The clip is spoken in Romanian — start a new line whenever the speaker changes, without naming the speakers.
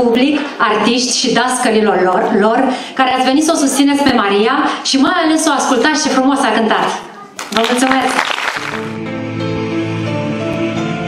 public, artiști și dascălilor lor, lor, care ați venit să o susțineți pe Maria și mai ales să o ascultați ce frumos a cântat. Vă mulțumesc!